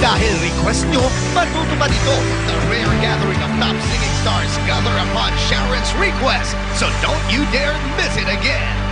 Dahil request nyo, matutupad ito. The rare gathering of top singing stars gather upon Sharon's request. So don't you dare miss it again.